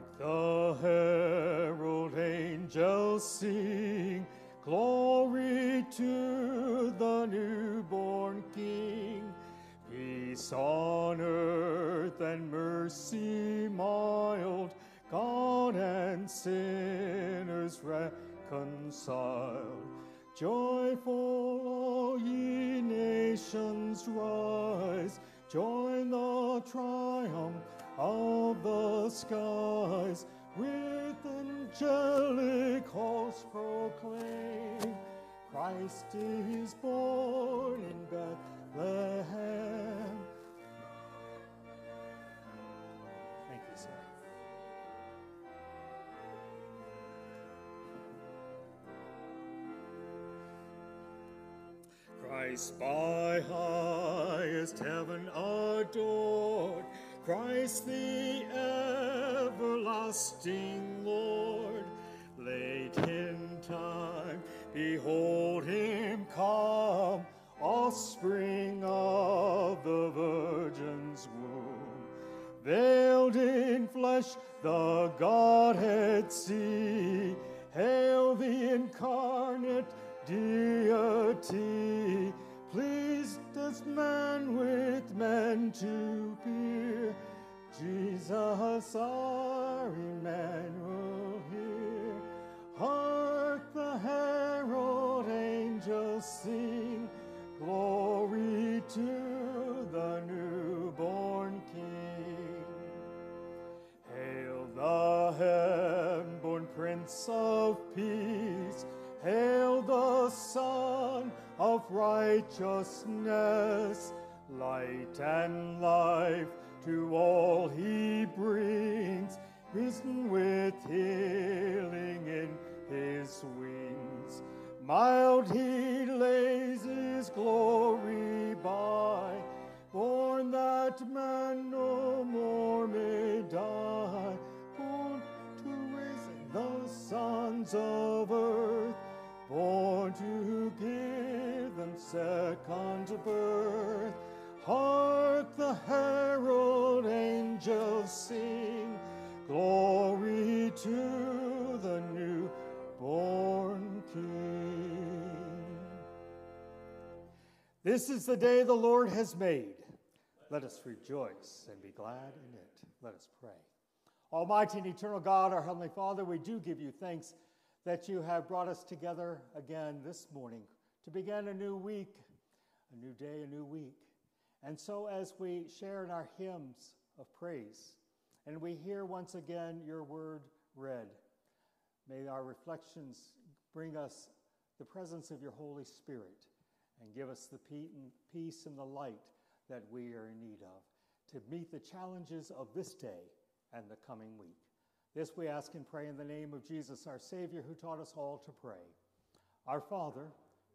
Hark the herald angels sing, Glory to the newborn King. Peace on earth and mercy mild, God and sinners reconciled. Joyful all ye nations rise, join the triumph of the skies, with angelic hosts proclaim, Christ is born in Bethlehem. Thank you, sir. Christ by highest heaven adored, Christ the everlasting Lord, late in time, behold him come, offspring of the Virgin's womb. Veiled in flesh, the Godhead see, hail the incarnate deity, pleased man with men to be. Jesus our Emmanuel here. Hark the herald angels sing, glory to the newborn King. Hail the heaven-born Prince of Peace, Hail the Son of righteousness, light and life to all he brings, risen with healing in his wings. Mild he lays his glory by, born that man no more may die, born to raise the sons of earth, born to give second birth. Hark the herald angels sing, glory to the newborn King. This is the day the Lord has made. Let us rejoice and be glad in it. Let us pray. Almighty and eternal God, our Heavenly Father, we do give you thanks that you have brought us together again this morning to begin a new week, a new day, a new week. And so, as we share in our hymns of praise and we hear once again your word read, may our reflections bring us the presence of your Holy Spirit and give us the peace and the light that we are in need of to meet the challenges of this day and the coming week. This we ask and pray in the name of Jesus, our Savior, who taught us all to pray. Our Father,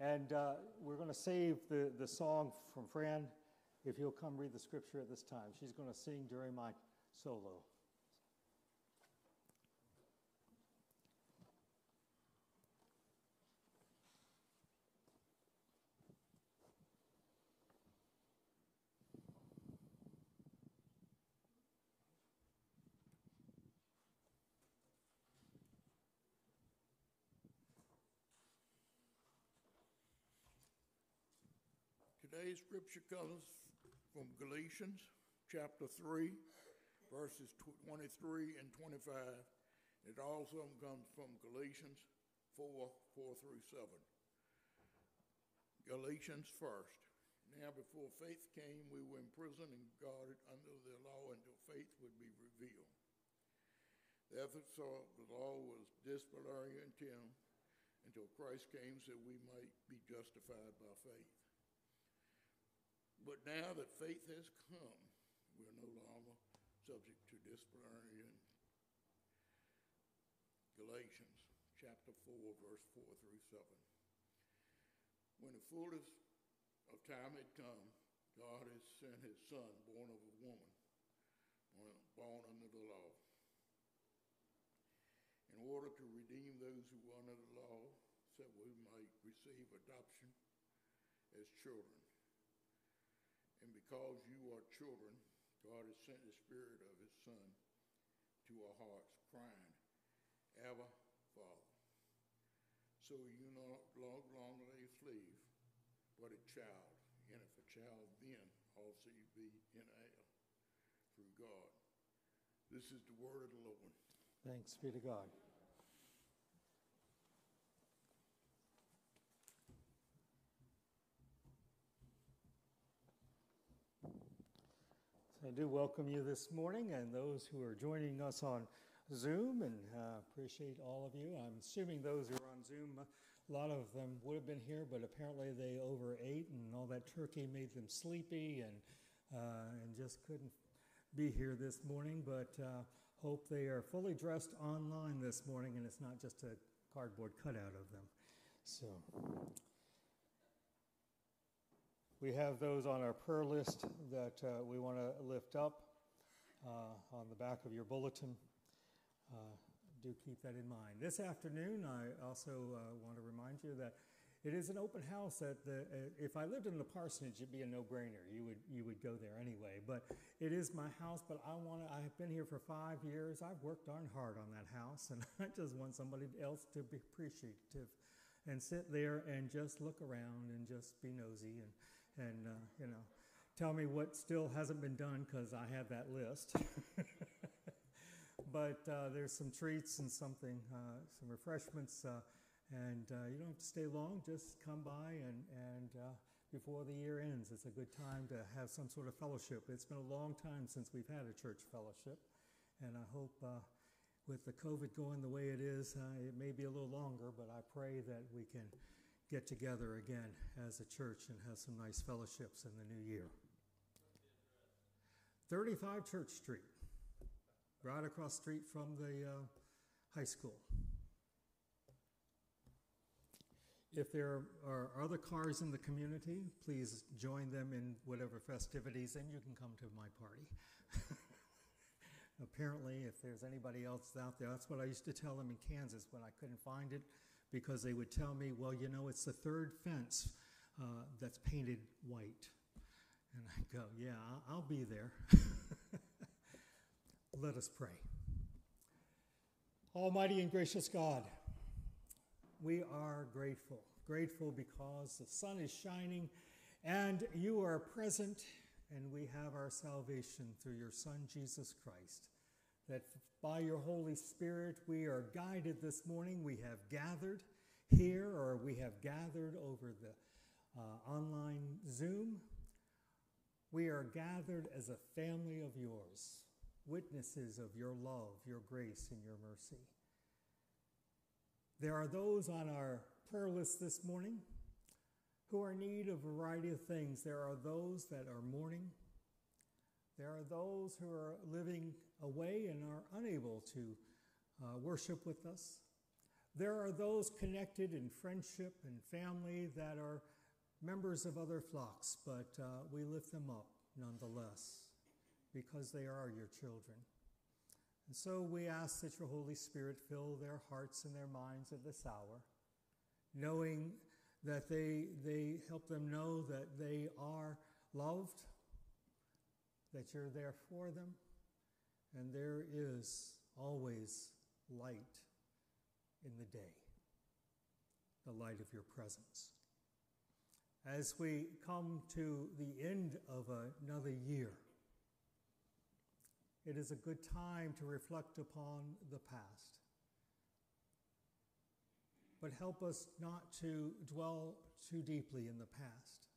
And uh, we're going to save the, the song from Fran if you'll come read the scripture at this time. She's going to sing during my solo. Today's scripture comes from Galatians chapter 3, verses 23 and 25. It also comes from Galatians 4 4 through 7. Galatians first. Now, before faith came, we were imprisoned and guarded under the law until faith would be revealed. Therefore, the law was disciplinary until, until Christ came so we might be justified by faith. But now that faith has come, we're no longer subject to disciplinary. Galatians chapter 4, verse 4 through 7. When the fullness of time had come, God has sent his Son, born of a woman, born- under the law, in order to redeem those who were under the law, so we might receive adoption as children. Because you are children, God has sent the Spirit of His Son to our hearts, crying, Abba, Father. So you no lo- longer a slave, but a child. And if a child, then also you be an heir through God. This is the word of the Lord. Thanks be to God. So I do welcome you this morning and those who are joining us on Zoom and uh, appreciate all of you. I'm assuming those who are on Zoom, a lot of them would have been here, but apparently they overate and all that turkey made them sleepy and, uh, and just couldn't be here this morning, but uh, hope they are fully dressed online this morning and it's not just a cardboard cutout of them. So, we have those on our prayer list that uh, we want to lift up uh, on the back of your bulletin. Uh, do keep that in mind. This afternoon, I also uh, want to remind you that it is an open house at the. Uh, if I lived in the parsonage, it'd be a no-brainer. You would you would go there anyway. But it is my house. But I want to. I've been here for five years. I've worked darn hard on that house, and I just want somebody else to be appreciative, and sit there and just look around and just be nosy and and uh, you know, tell me what still hasn't been done because I have that list. but uh, there's some treats and something, uh, some refreshments, uh, and uh, you don't have to stay long. Just come by and and uh, before the year ends, it's a good time to have some sort of fellowship. It's been a long time since we've had a church fellowship, and I hope. with the COVID going the way it is, uh, it may be a little longer, but I pray that we can get together again as a church and have some nice fellowships in the new year. 35 Church Street, right across street from the uh, high school. If there are other cars in the community, please join them in whatever festivities, and you can come to my party. Apparently, if there's anybody else out there, that's what I used to tell them in Kansas when I couldn't find it because they would tell me, well, you know, it's the third fence uh, that's painted white. And I go, yeah, I'll, be there. Let us pray. Almighty and gracious God, we are grateful. Grateful because the sun is shining and you are present, and we have our salvation through your Son, Jesus Christ. That by your Holy Spirit we are guided this morning. We have gathered here, or we have gathered over the uh, online Zoom. We are gathered as a family of yours, witnesses of your love, your grace, and your mercy. There are those on our prayer list this morning who are in need of a variety of things. There are those that are mourning. There are those who are living away and are unable to uh, worship with us. There are those connected in friendship and family that are members of other flocks, but uh, we lift them up nonetheless because they are your children. And so we ask that your Holy Spirit fill their hearts and their minds at this hour, knowing that they, they help them know that they are loved, that you're there for them, and there is always light in the day, the light of your presence. As we come to the end of another year, it is a good time to reflect upon the past. But help us not to dwell too deeply in the past.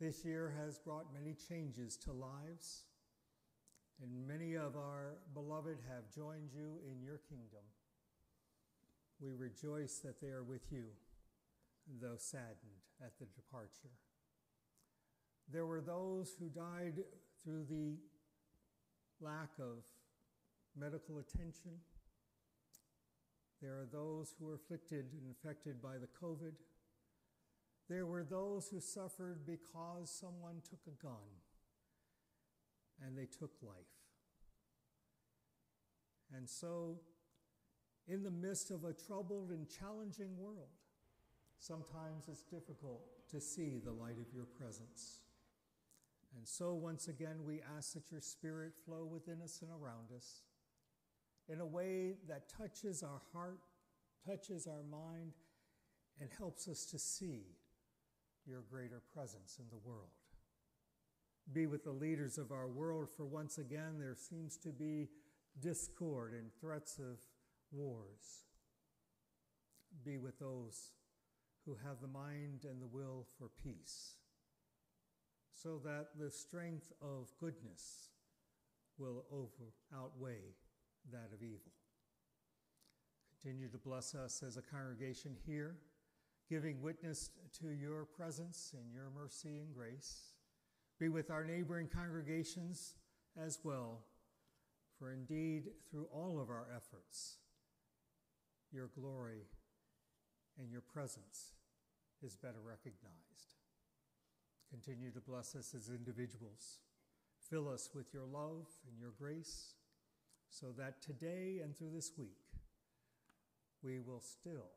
This year has brought many changes to lives, and many of our beloved have joined you in your kingdom. We rejoice that they are with you, though saddened at the departure. There were those who died through the lack of medical attention, There are those who were afflicted and infected by the COVID. There were those who suffered because someone took a gun and they took life. And so, in the midst of a troubled and challenging world, sometimes it's difficult to see the light of your presence. And so, once again, we ask that your spirit flow within us and around us in a way that touches our heart, touches our mind, and helps us to see your greater presence in the world. Be with the leaders of our world, for once again, there seems to be discord and threats of wars. Be with those who have the mind and the will for peace, so that the strength of goodness will over, outweigh that of evil. Continue to bless us as a congregation here, giving witness to your presence and your mercy and grace. Be with our neighboring congregations as well, for indeed, through all of our efforts, your glory and your presence is better recognized. Continue to bless us as individuals. Fill us with your love and your grace so that today and through this week we will still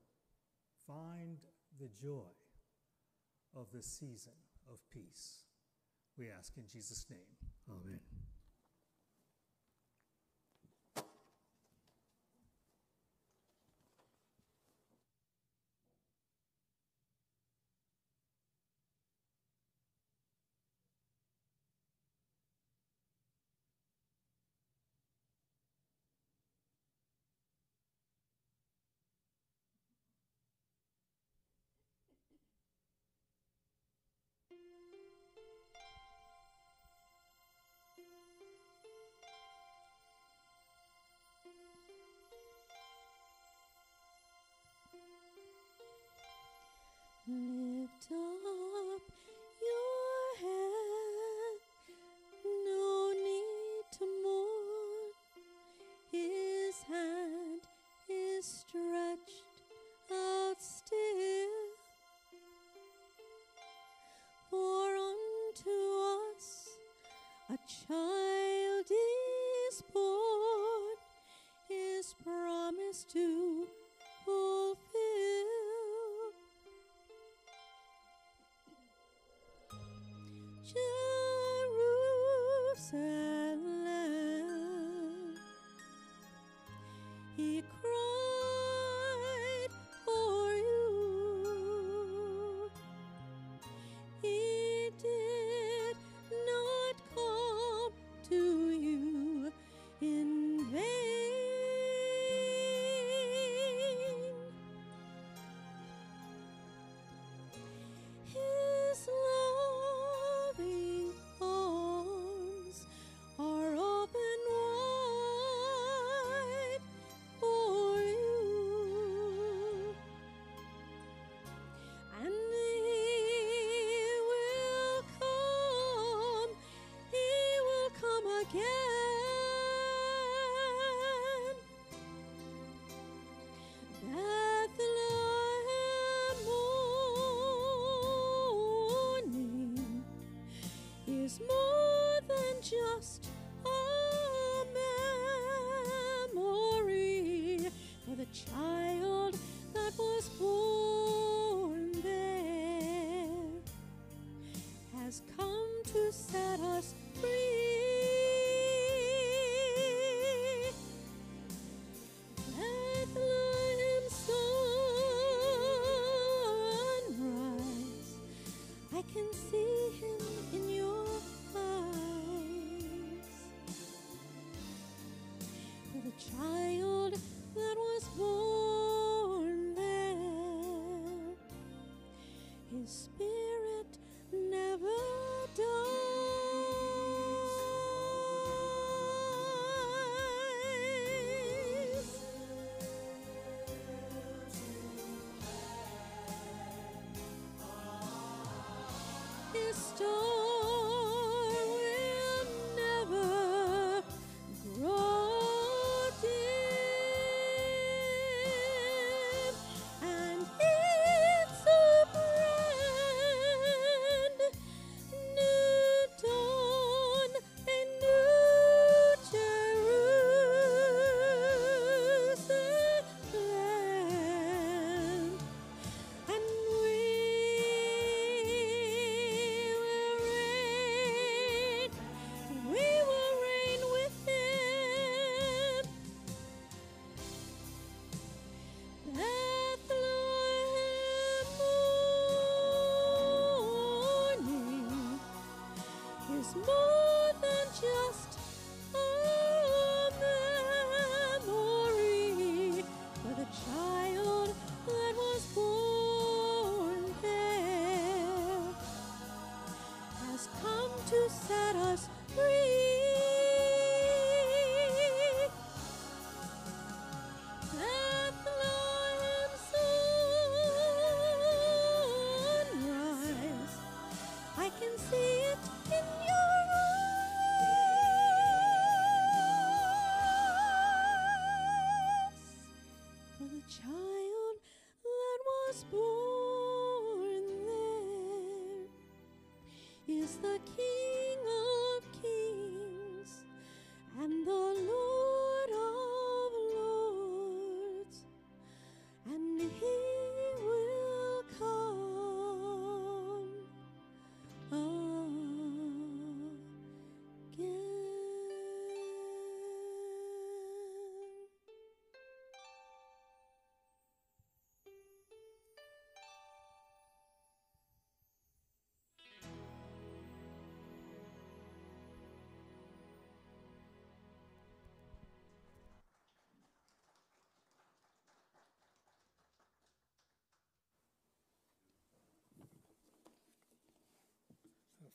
find the joy of this season of peace. We ask in Jesus' name. Amen. Lift up Jerusalem.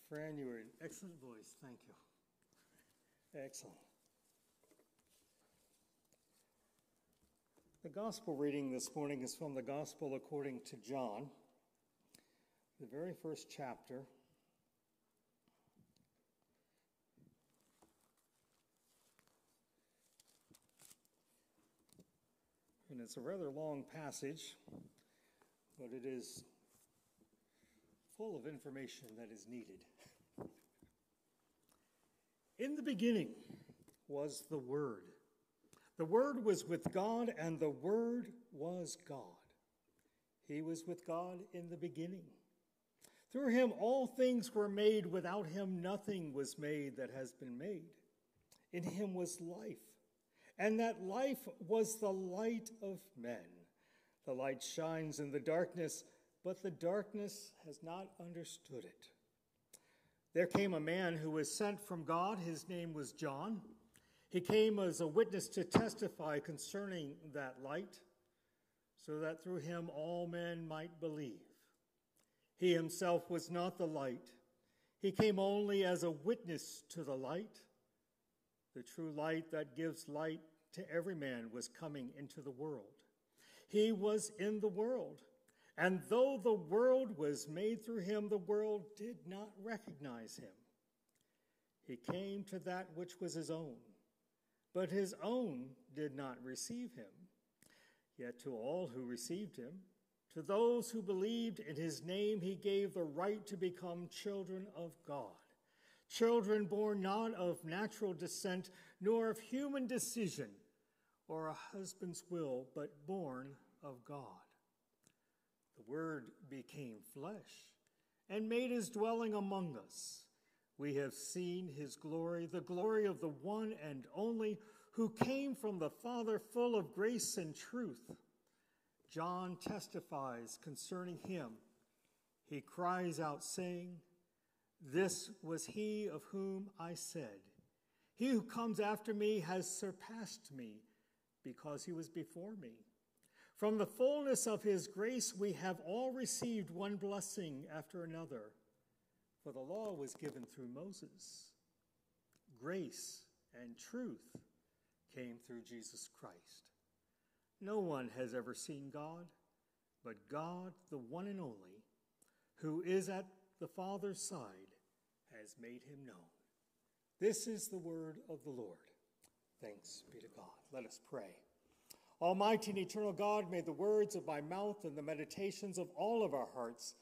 Fran, you were an excellent voice. Thank you. Excellent. The gospel reading this morning is from the Gospel according to John, the very first chapter. And it's a rather long passage, but it is full of information that is needed. In the beginning was the Word. The Word was with God, and the Word was God. He was with God in the beginning. Through him all things were made. Without him nothing was made that has been made. In him was life, and that life was the light of men. The light shines in the darkness, but the darkness has not understood it. There came a man who was sent from God. His name was John. He came as a witness to testify concerning that light, so that through him all men might believe. He himself was not the light, he came only as a witness to the light. The true light that gives light to every man was coming into the world. He was in the world, and though the world was made through him, the world did not recognize him. He came to that which was his own, but his own did not receive him. Yet to all who received him, to those who believed in his name, he gave the right to become children of God. Children born not of natural descent, nor of human decision or a husband's will, but born of God. The Word became flesh and made his dwelling among us. We have seen his glory, the glory of the one and only who came from the Father, full of grace and truth. John testifies concerning him. He cries out, saying, This was he of whom I said, He who comes after me has surpassed me, because he was before me. From the fullness of his grace, we have all received one blessing after another. For the law was given through Moses, grace and truth came through Jesus Christ. No one has ever seen God, but God, the one and only, who is at the Father's side, has made him known. This is the word of the Lord. Thanks be to God. Let us pray. Almighty and eternal God, may the words of my mouth and the meditations of all of our hearts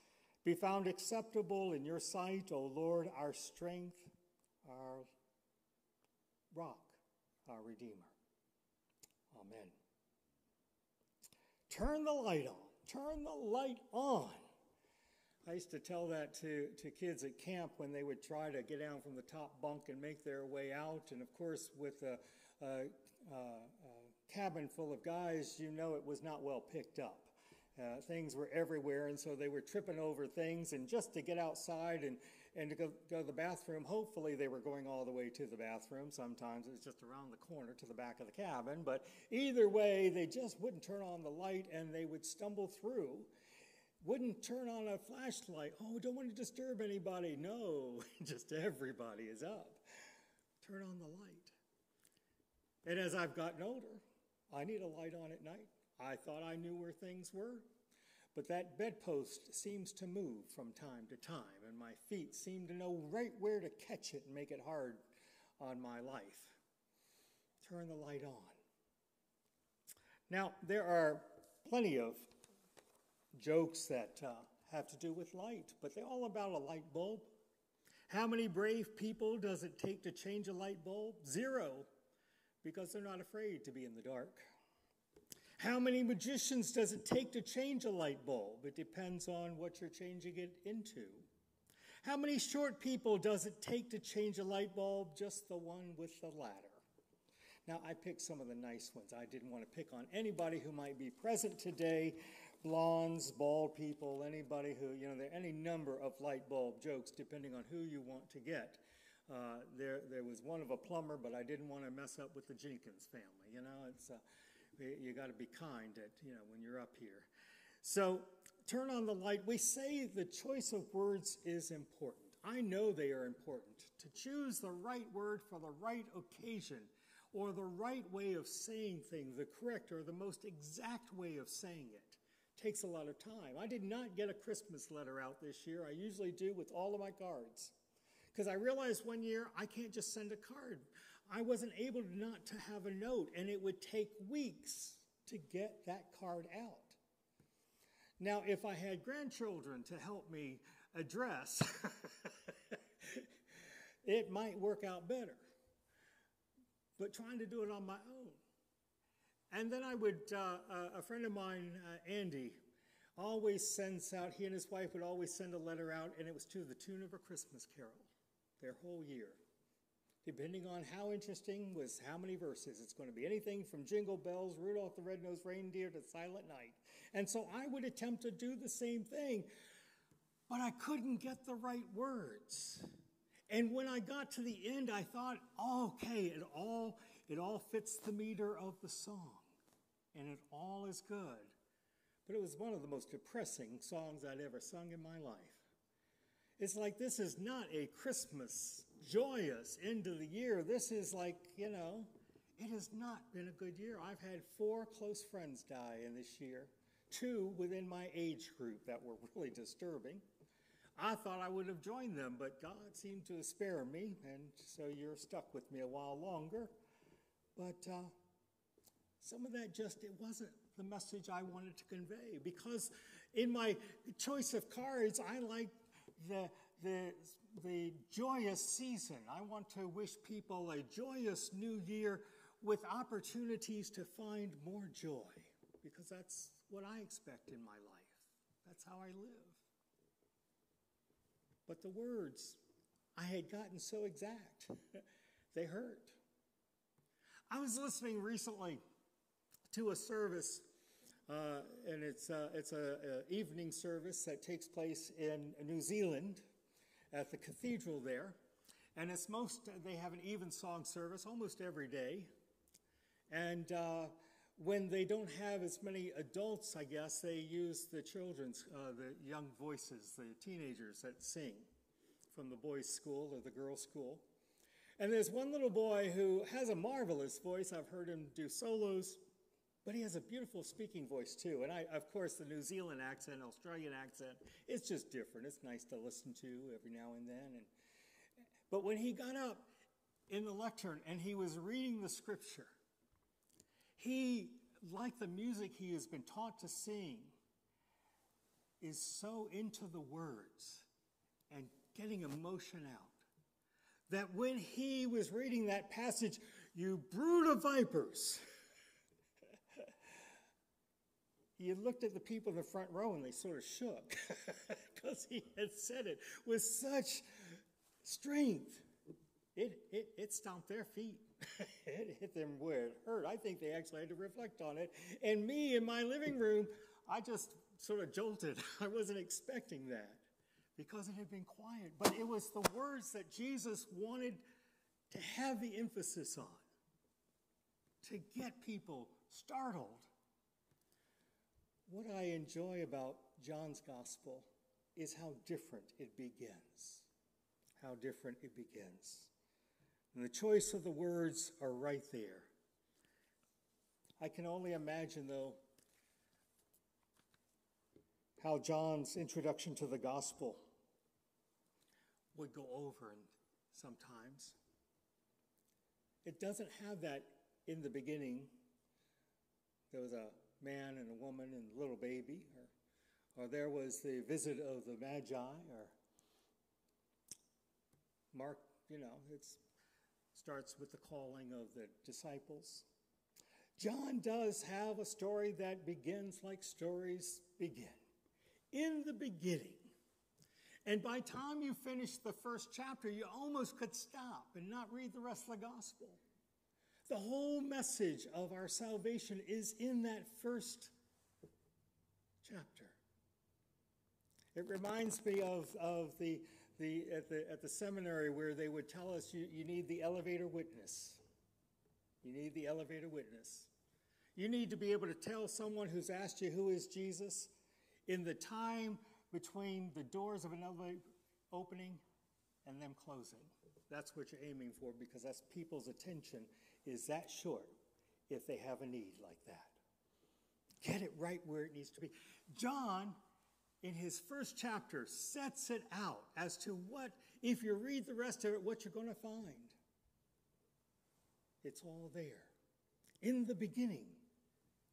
be found acceptable in your sight, O Lord, our strength, our rock, our Redeemer. Amen. Turn the light on. Turn the light on. I used to tell that to, to kids at camp when they would try to get down from the top bunk and make their way out. And of course, with a, a, a, a cabin full of guys, you know it was not well picked up. Uh, things were everywhere, and so they were tripping over things. And just to get outside and, and to go, go to the bathroom, hopefully they were going all the way to the bathroom. Sometimes it was just around the corner to the back of the cabin. But either way, they just wouldn't turn on the light and they would stumble through. Wouldn't turn on a flashlight. Oh, don't want to disturb anybody. No, just everybody is up. Turn on the light. And as I've gotten older, I need a light on at night. I thought I knew where things were, but that bedpost seems to move from time to time, and my feet seem to know right where to catch it and make it hard on my life. Turn the light on. Now, there are plenty of jokes that uh, have to do with light, but they're all about a light bulb. How many brave people does it take to change a light bulb? Zero, because they're not afraid to be in the dark. How many magicians does it take to change a light bulb? It depends on what you're changing it into. How many short people does it take to change a light bulb? Just the one with the ladder. Now, I picked some of the nice ones. I didn't want to pick on anybody who might be present today blondes, bald people, anybody who, you know, there are any number of light bulb jokes depending on who you want to get. Uh, there, there was one of a plumber, but I didn't want to mess up with the Jenkins family. You know, it's uh, you got to be kind at you know when you're up here. So turn on the light. We say the choice of words is important. I know they are important. To choose the right word for the right occasion, or the right way of saying things, the correct or the most exact way of saying it, takes a lot of time. I did not get a Christmas letter out this year. I usually do with all of my cards. Because I realized one year I can't just send a card. I wasn't able not to have a note, and it would take weeks to get that card out. Now, if I had grandchildren to help me address, it might work out better. But trying to do it on my own. And then I would, uh, uh, a friend of mine, uh, Andy, always sends out, he and his wife would always send a letter out, and it was to the tune of a Christmas carol their whole year. Depending on how interesting was how many verses. It's going to be anything from Jingle Bells, Rudolph the Red-Nosed Reindeer to Silent Night. And so I would attempt to do the same thing, but I couldn't get the right words. And when I got to the end, I thought, okay, it all, it all fits the meter of the song, and it all is good. But it was one of the most depressing songs I'd ever sung in my life. It's like this is not a Christmas, joyous end of the year. This is like, you know, it has not been a good year. I've had four close friends die in this year, two within my age group that were really disturbing. I thought I would have joined them, but God seemed to spare me, and so you're stuck with me a while longer. But uh, some of that just, it wasn't the message I wanted to convey because in my choice of cards, I like the, the, the joyous season. I want to wish people a joyous new year with opportunities to find more joy because that's what I expect in my life. That's how I live. But the words I had gotten so exact, they hurt. I was listening recently to a service, uh, and it's, uh, it's an evening service that takes place in New Zealand at the cathedral there. And it's most, they have an evensong service almost every day. And uh, when they don't have as many adults, I guess, they use the children's, uh, the young voices, the teenagers that sing from the boys' school or the girls' school. And there's one little boy who has a marvelous voice. I've heard him do solos, but he has a beautiful speaking voice too. And I, of course, the New Zealand accent, Australian accent, it's just different. It's nice to listen to every now and then. And, but when he got up in the lectern and he was reading the scripture, he, like the music he has been taught to sing, is so into the words and getting emotion out that when he was reading that passage, you brood of vipers, he had looked at the people in the front row and they sort of shook because he had said it with such strength. It, it, it stomped their feet. it hit them where it hurt. I think they actually had to reflect on it. And me in my living room, I just sort of jolted. I wasn't expecting that because it had been quiet. But it was the words that Jesus wanted to have the emphasis on, to get people startled. What I enjoy about John's gospel is how different it begins. How different it begins. And the choice of the words are right there. I can only imagine, though, how John's introduction to the gospel would go over sometimes. It doesn't have that in the beginning. There was a man and a woman and a little baby, or, or there was the visit of the Magi, or Mark, you know, it starts with the calling of the disciples. John does have a story that begins like stories begin. In the beginning, and by time you finish the first chapter, you almost could stop and not read the rest of the gospel. The whole message of our salvation is in that first chapter. It reminds me of, of the, the, at, the, at the seminary where they would tell us you, you need the elevator witness. You need the elevator witness. You need to be able to tell someone who's asked you who is Jesus in the time between the doors of an elevator opening and them closing. That's what you're aiming for because that's people's attention is that short if they have a need like that. Get it right where it needs to be. John, in his first chapter, sets it out as to what, if you read the rest of it, what you're going to find. It's all there. In the beginning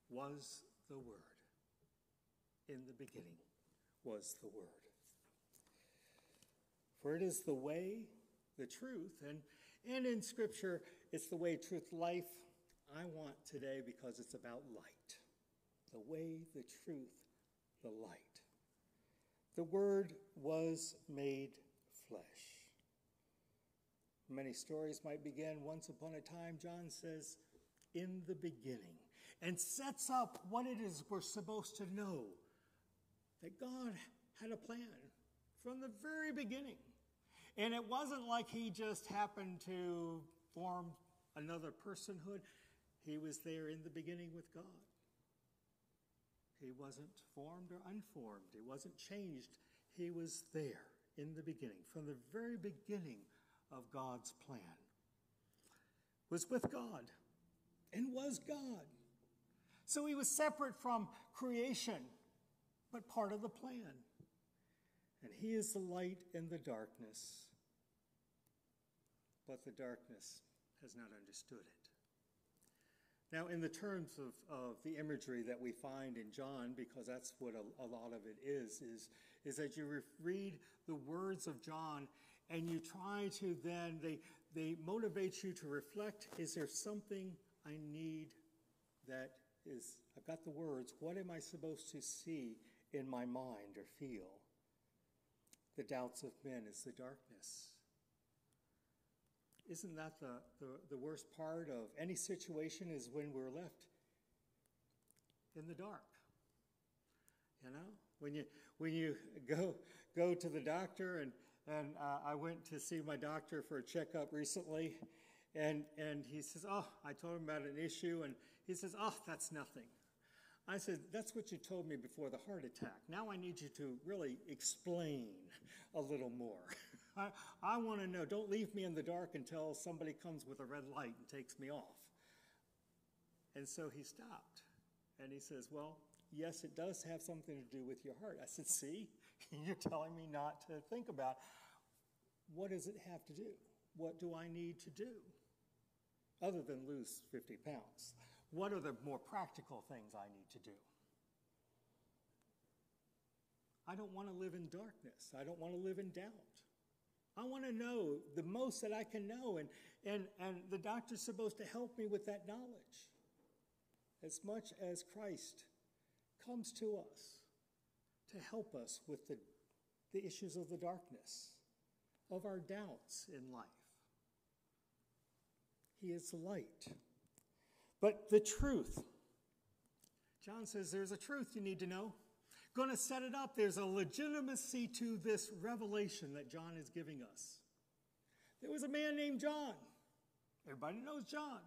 was the Word. In the beginning was the Word. For it is the way, the truth, and, and in Scripture, it's the way, truth, life. I want today because it's about light. The way, the truth, the light. The Word was made flesh. Many stories might begin once upon a time, John says, in the beginning, and sets up what it is we're supposed to know that God had a plan from the very beginning. And it wasn't like he just happened to form another personhood. He was there in the beginning with God. He wasn't formed or unformed, he wasn't changed. He was there in the beginning, from the very beginning of God's plan. Was with God and was God. So he was separate from creation, but part of the plan. And he is the light in the darkness, but the darkness has not understood it. Now, in the terms of, of the imagery that we find in John, because that's what a, a lot of it is, is, is that you re- read the words of John and you try to then, they, they motivate you to reflect is there something I need that is, I've got the words, what am I supposed to see in my mind or feel? The doubts of men is the darkness. Isn't that the, the, the worst part of any situation is when we're left in the dark? You know, when you, when you go, go to the doctor, and, and uh, I went to see my doctor for a checkup recently, and, and he says, Oh, I told him about an issue, and he says, Oh, that's nothing. I said, That's what you told me before the heart attack. Now I need you to really explain a little more. I, I want to know. Don't leave me in the dark until somebody comes with a red light and takes me off. And so he stopped. And he says, Well, yes, it does have something to do with your heart. I said, See, you're telling me not to think about what does it have to do? What do I need to do? Other than lose 50 pounds. What are the more practical things I need to do? I don't want to live in darkness. I don't want to live in doubt. I want to know the most that I can know, and, and, and the doctor's supposed to help me with that knowledge. As much as Christ comes to us to help us with the, the issues of the darkness, of our doubts in life. He is light. But the truth, John says there's a truth you need to know going to set it up. There's a legitimacy to this revelation that John is giving us. There was a man named John. Everybody knows John.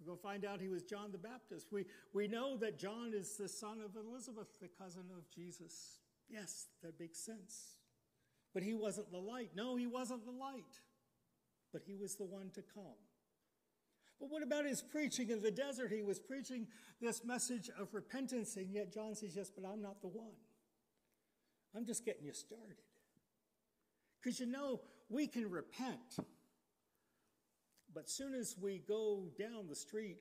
We're going to find out he was John the Baptist. We, we know that John is the son of Elizabeth, the cousin of Jesus. Yes, that makes sense. But he wasn't the light. No, he wasn't the light. But he was the one to come. But what about his preaching in the desert? He was preaching this message of repentance, and yet John says, Yes, but I'm not the one. I'm just getting you started. Because you know, we can repent, but soon as we go down the street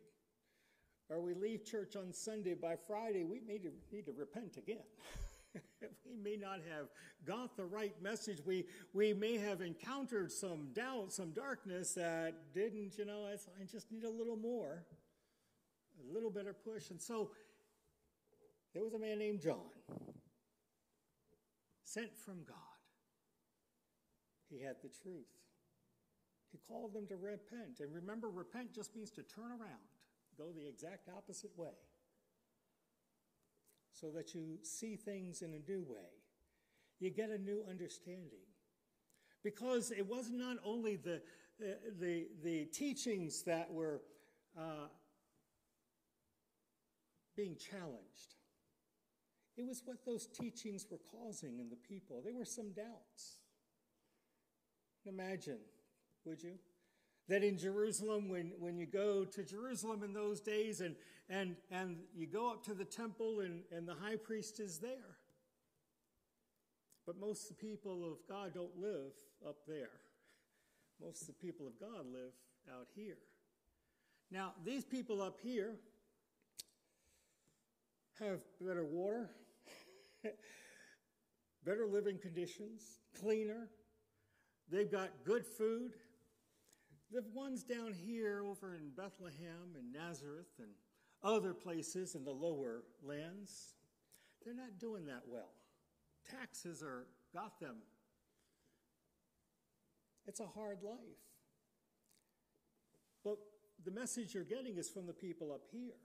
or we leave church on Sunday, by Friday, we need to, need to repent again. we may not have got the right message. We, we may have encountered some doubt, some darkness that didn't, you know, I, I just need a little more, a little better push. And so there was a man named John, sent from God. He had the truth. He called them to repent. And remember, repent just means to turn around, go the exact opposite way so that you see things in a new way. You get a new understanding. Because it was not only the, uh, the, the teachings that were uh, being challenged, it was what those teachings were causing in the people. There were some doubts. Imagine, would you? That in Jerusalem, when, when you go to Jerusalem in those days and, and, and you go up to the temple and, and the high priest is there. But most of the people of God don't live up there. Most of the people of God live out here. Now, these people up here have better water, better living conditions, cleaner. They've got good food. The ones down here over in Bethlehem and Nazareth and other places in the lower lands, they're not doing that well. Taxes are got them. It's a hard life. But the message you're getting is from the people up here.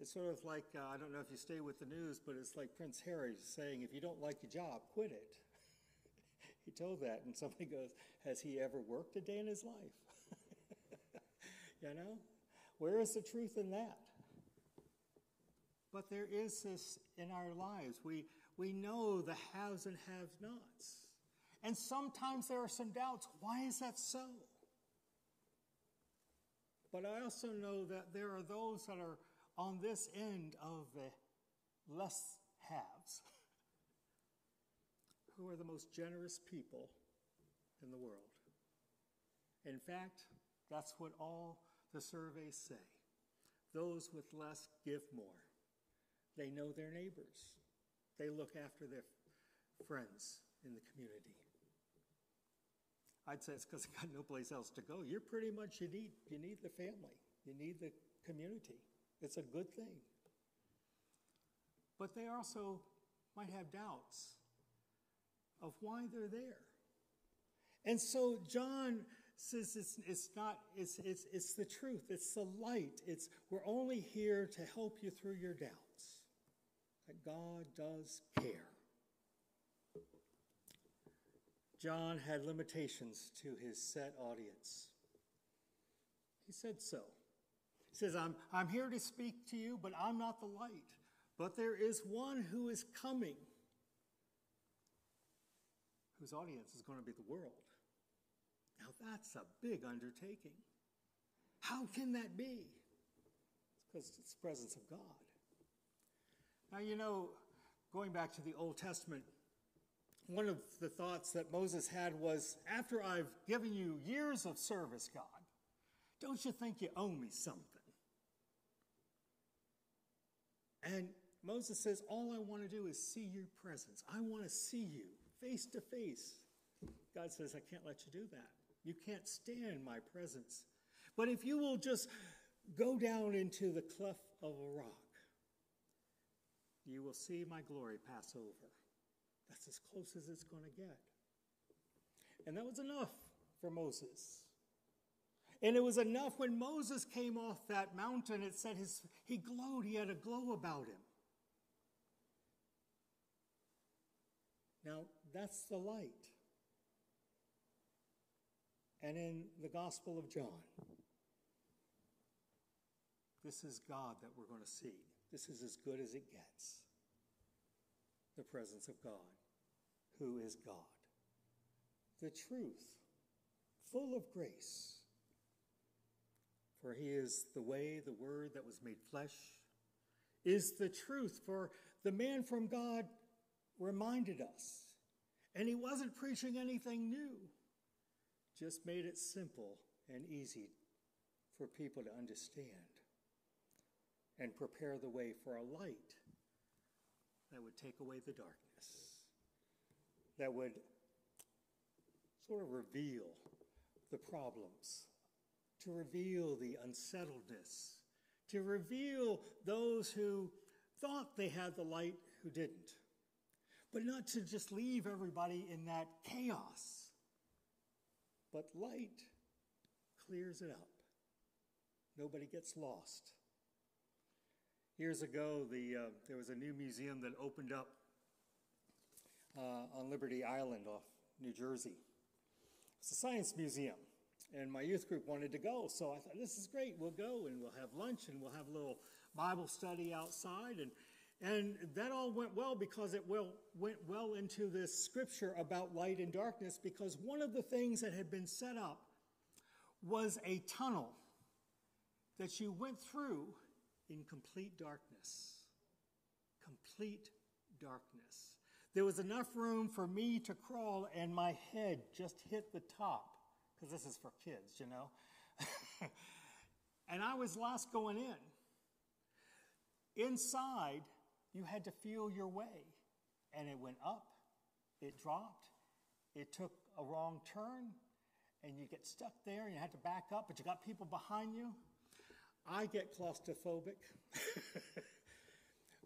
It's sort of like, uh, I don't know if you stay with the news, but it's like Prince Harry saying, if you don't like your job, quit it. he told that, and somebody goes, Has he ever worked a day in his life? you know? Where is the truth in that? But there is this in our lives. We, we know the haves and have nots. And sometimes there are some doubts. Why is that so? But I also know that there are those that are on this end of the less haves who are the most generous people in the world. In fact, that's what all the surveys say. Those with less give more. They know their neighbors. They look after their friends in the community. I'd say it's because I got no place else to go. You're pretty much you need you need the family. You need the community. It's a good thing. But they also might have doubts of why they're there. And so John says it's, it's not, it's, it's, it's the truth, it's the light. It's, we're only here to help you through your doubts. That God does care. John had limitations to his set audience. He said so. He says, I'm, I'm here to speak to you, but I'm not the light. But there is one who is coming, whose audience is going to be the world. Now, that's a big undertaking. How can that be? It's because it's the presence of God. Now, you know, going back to the Old Testament, one of the thoughts that Moses had was after I've given you years of service, God, don't you think you owe me something? And Moses says, All I want to do is see your presence. I want to see you face to face. God says, I can't let you do that. You can't stand my presence. But if you will just go down into the cleft of a rock, you will see my glory pass over. That's as close as it's going to get. And that was enough for Moses. And it was enough when Moses came off that mountain, it said his, he glowed, he had a glow about him. Now, that's the light. And in the Gospel of John, this is God that we're going to see. This is as good as it gets. The presence of God, who is God. The truth, full of grace. For he is the way, the word that was made flesh, is the truth. For the man from God reminded us. And he wasn't preaching anything new, just made it simple and easy for people to understand and prepare the way for a light that would take away the darkness, that would sort of reveal the problems, to reveal the unsettledness, to reveal those who thought they had the light who didn't, but not to just leave everybody in that chaos. But light clears it up. Nobody gets lost. Years ago, the, uh, there was a new museum that opened up uh, on Liberty Island off New Jersey. It's a science museum, and my youth group wanted to go, so I thought, this is great. We'll go and we'll have lunch and we'll have a little Bible study outside. And, And that all went well because it well, went well into this scripture about light and darkness because one of the things that had been set up was a tunnel that you went through in complete darkness. Complete darkness. There was enough room for me to crawl and my head just hit the top because this is for kids, you know. and I was last going in. Inside, you had to feel your way. And it went up, it dropped, it took a wrong turn, and you get stuck there and you had to back up, but you got people behind you. I get claustrophobic.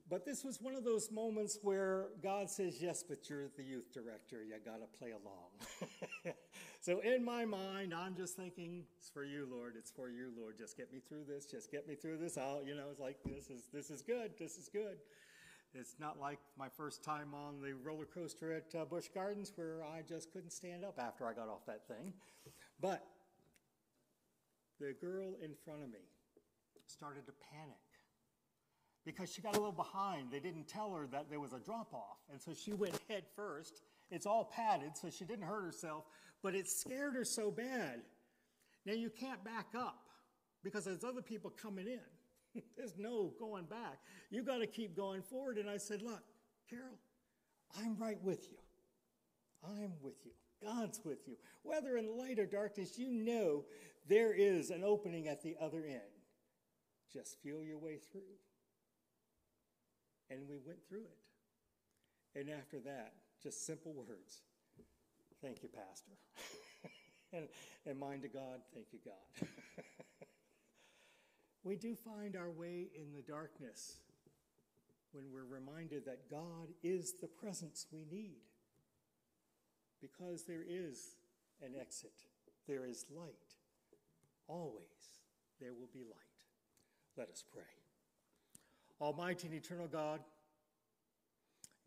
but this was one of those moments where God says, Yes, but you're the youth director. You got to play along. so in my mind, I'm just thinking, It's for you, Lord. It's for you, Lord. Just get me through this. Just get me through this. I'll, you know, it's like, This is, this is good. This is good. It's not like my first time on the roller coaster at uh, Busch Gardens where I just couldn't stand up after I got off that thing. But the girl in front of me started to panic because she got a little behind. They didn't tell her that there was a drop off. And so she went head first. It's all padded, so she didn't hurt herself, but it scared her so bad. Now you can't back up because there's other people coming in. There's no going back. You got to keep going forward. And I said, Look, Carol, I'm right with you. I'm with you. God's with you. Whether in light or darkness, you know there is an opening at the other end. Just feel your way through. And we went through it. And after that, just simple words. Thank you, Pastor. and, and mind to God, thank you, God. we do find our way in the darkness when we're reminded that God is the presence we need. Because there is an exit, there is light. Always there will be light. Let us pray. Almighty and eternal God,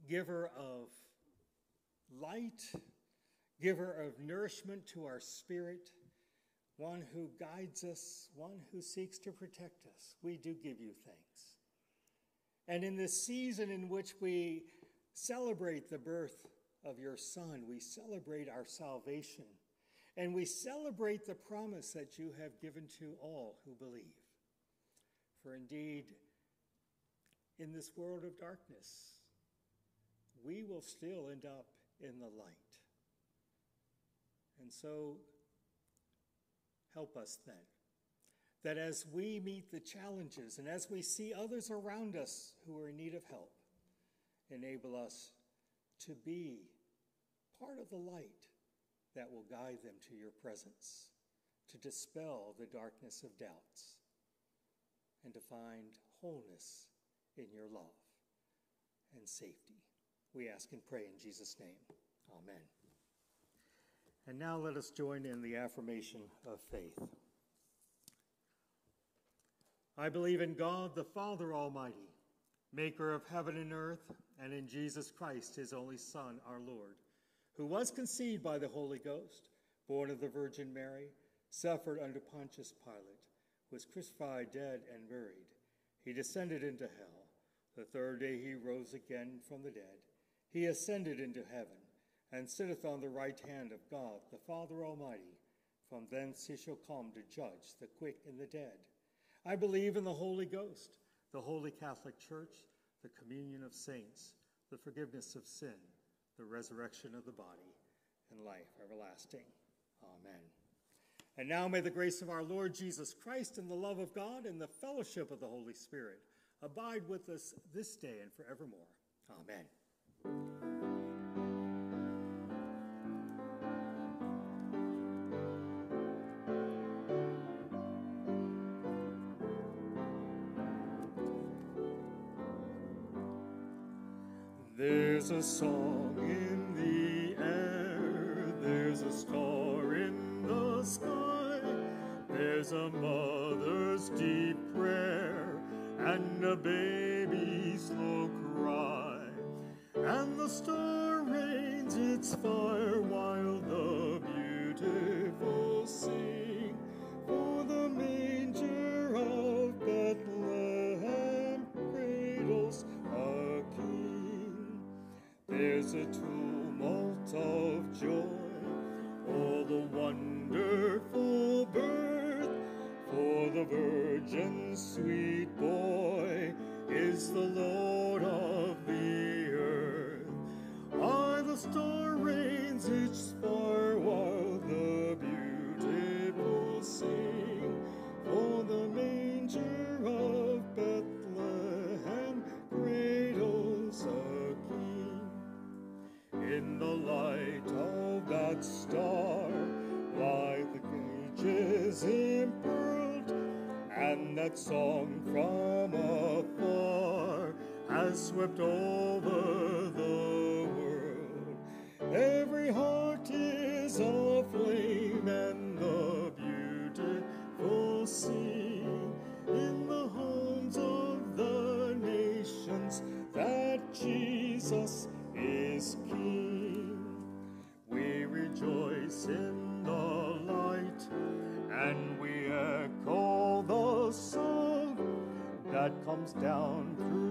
giver of light, giver of nourishment to our spirit, one who guides us, one who seeks to protect us. We do give you thanks. And in this season in which we celebrate the birth of your Son, we celebrate our salvation, and we celebrate the promise that you have given to all who believe. For indeed, in this world of darkness, we will still end up in the light. And so, Help us then. That as we meet the challenges and as we see others around us who are in need of help, enable us to be part of the light that will guide them to your presence, to dispel the darkness of doubts, and to find wholeness in your love and safety. We ask and pray in Jesus' name. Amen. And now let us join in the affirmation of faith. I believe in God, the Father Almighty, maker of heaven and earth, and in Jesus Christ, his only Son, our Lord, who was conceived by the Holy Ghost, born of the Virgin Mary, suffered under Pontius Pilate, was crucified, dead, and buried. He descended into hell. The third day he rose again from the dead. He ascended into heaven and sitteth on the right hand of God, the Father Almighty. From thence he shall come to judge the quick and the dead. I believe in the Holy Ghost, the Holy Catholic Church, the communion of saints, the forgiveness of sin, the resurrection of the body, and life everlasting. Amen. And now may the grace of our Lord Jesus Christ and the love of God and the fellowship of the Holy Spirit abide with us this day and forevermore. Amen. There's a song in the air, there's a star in the sky, there's a mother's deep prayer. And a baby's low cry, and the star rains its fire while There's a tumult of joy, all the wonderful birth, for the Virgin's sweet boy is the Lord. Song from afar has swept over comes down through